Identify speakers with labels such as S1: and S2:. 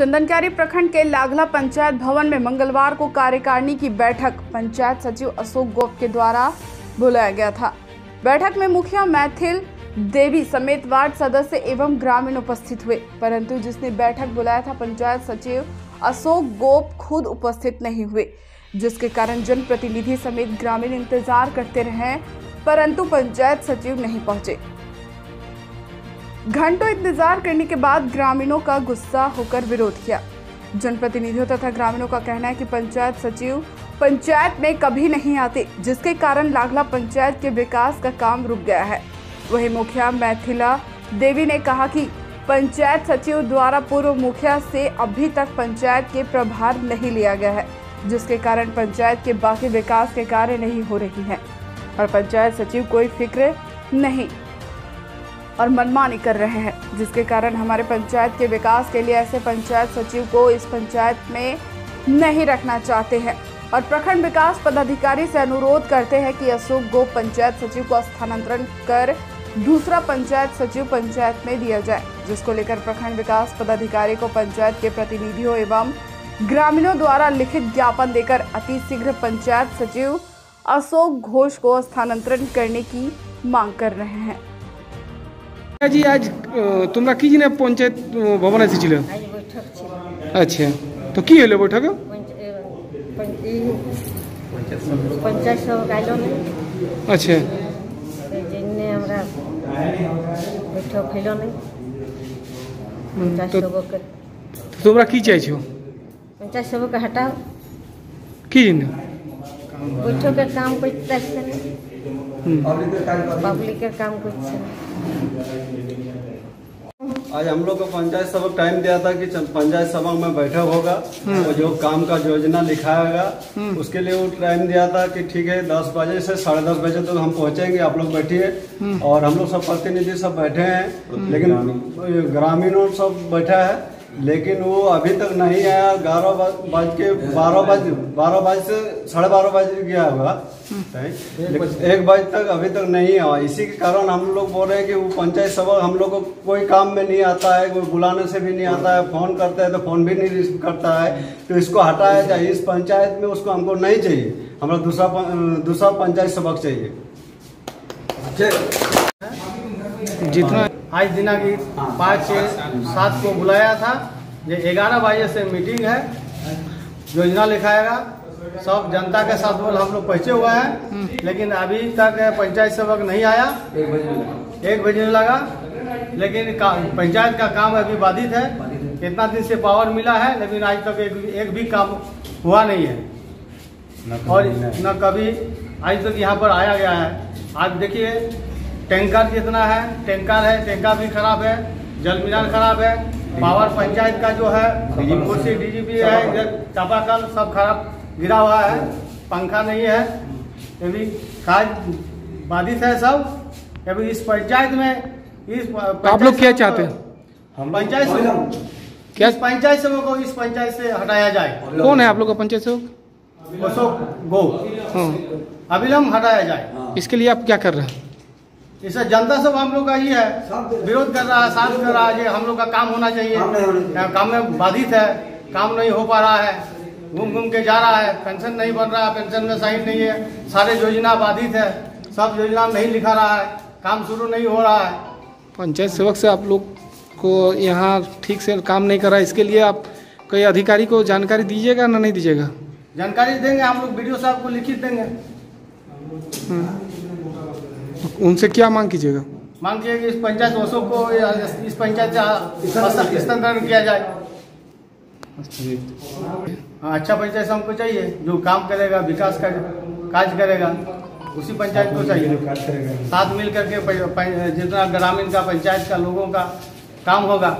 S1: चंदनकारी प्रखंड के लागला पंचायत भवन में मंगलवार को कार्यकारिणी की बैठक। पंचायत सचिव अशोक गोप के द्वारा बुलाया गया था। बैठक में मुखिया मैथिल देवी समेत वार्ड सदस्य एवं ग्रामीण उपस्थित हुए। परंतु जिसने बैठक बुलाया था, पंचायत सचिव अशोक गोप खुद उपस्थित नहीं हुए, जिसके कारण जनप्रतिनिधि समेत ग्रामीण इंतज़ार करते रहे, परंतु पंचायत सचिव नहीं पहुँचे। घंटों इंतज़ार करने के बाद ग्रामीणों का गुस्सा होकर विरोध किया। जनप्रतिनिधियों तथा ग्रामीणों का कहना है कि पंचायत सचिव पंचायत में कभी नहीं आते, जिसके कारण लागला पंचायत के विकास का काम रुक गया है। वहीं मुखिया मैथिला देवी ने कहा कि पंचायत सचिव द्वारा पूर्व मुखिया से अभी तक पंचायत के प्रभार नहीं लिया गया है, जिसके कारण पंचायत के बाकी विकास के कार्य नहीं हो रही हैं। और पंचायत सचिव कोई फ़िक्र नहीं। और मनमानी कर रहे हैं, जिसके कारण हमारे पंचायत के विकास के लिए ऐसे पंचायत सचिव को इस पंचायत में नहीं रखना चाहते हैं। और प्रखंड विकास पदाधिकारी से अनुरोध करते हैं कि अशोक गोप पंचायत सचिव को स्थानांतरण कर दूसरा पंचायत सचिव पंचायत में दिया जाए, जिसको लेकर प्रखंड विकास पदाधिकारी को पंचायत के प्रतिनिधियों एवं ग्रामीणों द्वारा लिखित ज्ञापन देकर अति शीघ्र पंचायत सचिव अशोक घोष को स्थानांतरण करने की मांग कर रहे हैं।
S2: জি আজ তোমরা কি জন্য পঞ্চায়েত ভবন এসেছিলে? আচ্ছা। তো কি হলো বৈঠকে? আচ্ছা। তোমরা কি চাইছো?
S3: পঞ্চায়েত সবকে হটাও।
S2: কি
S3: বৈঠকের কাম করতে পাবলিকের কাম করছে
S4: आज हम लोग को पंचायत सभा टाइम दिया था कि पंचायत सभा में बैठक होगा और जो काम का योजना लिखाएगा उसके लिए वो टाइम दिया था कि ठीक है दस बजे से साढ़े दस बजे तक तो हम पहुँचेंगे आप लोग बैठिए। और हम लोग सब प्रतिनिधि सब बैठे हैं लेकिन ग्रामीणों। सब बैठा है। लेकिन वो अभी तक नहीं आया ग्यारह बज के बारह बज बारह बज से साढ़े बारह बज गया होगा। एक बजे तक अभी तक नहीं आया। इसी के कारण हम लोग बोल रहे हैं कि वो पंचायत सभा हम लोग को कोई काम में नहीं आता है कोई बुलाने से भी नहीं आता है फ़ोन करते हैं तो फ़ोन भी नहीं रिसीव करता है। तो इसको हटाया जाए इस पंचायत में उसको हमको नहीं चाहिए। हमारा दूसरा दूसरा पंचायत सबक चाहिए।
S2: जितना
S5: आज दिनांक पाँच सात को बुलाया था ये ग्यारह बजे से मीटिंग है योजना लिखाएगा। सब जनता के साथ बोल हम लोग पहुँचे हुए हैं लेकिन अभी तक पंचायत सेवक नहीं आया। एक बजने लगा। लेकिन पंचायत का काम अभी बाधित है। इतना दिन से पावर मिला है लेकिन आज तक एक, एक भी काम हुआ नहीं है। और न कभी आज तक यहाँ पर आया गया है। आज देखिए टैंकर जितना है? टैंकर है टैंकर भी खराब है जल मिलान खराब है पावर पंचायत का जो है कुर्सी डीजीपी है इधर चापाकल सब खराब गिरा हुआ है पंखा नहीं है ये भी कार्य बाधित है सब। अभी इस पंचायत में इस
S2: आप लोग क्या चाहते हैं?
S5: हम पंचायत से
S2: क्या
S5: इस पंचायत सेवक को इस पंचायत से हटाया जाए।
S2: कौन है आप लोग का पंचायत सेवक
S5: अशोक गो।
S2: हाँ।
S5: अविलंब हटाया जाए।
S2: इसके लिए आप क्या कर रहे हैं?
S5: इससे जनता सब हम लोग का ही है। विरोध कर रहा है साथ कर रहा है ये हम लोग का काम होना चाहिए। काम में बाधित है काम नहीं हो पा रहा है घूम घूम के जा रहा है पेंशन नहीं बन रहा है पेंशन में साइन नहीं है सारे योजना बाधित है सब योजना नहीं लिखा रहा है काम शुरू नहीं हो रहा है।
S2: पंचायत सेवक से आप लोग को यहाँ ठीक से काम नहीं कर रहा है इसके लिए आप कोई अधिकारी को जानकारी दीजिएगा ना नहीं दीजिएगा?
S5: जानकारी देंगे हम लोग वीडियो साहब को लिखित देंगे।
S2: उनसे क्या मांग कीजिएगा?
S5: मांग कीजिए इस पंचायत वसों को इस पंचायत स्थानांतरण किया जाए। हाँ अच्छा पंचायत हमको चाहिए। जो काम करेगा, विकास का काज करेगा, उसी पंचायत को चाहिए। साथ मिल करके जितना ग्रामीण का, पंचायत का, लोगों का काम होगा।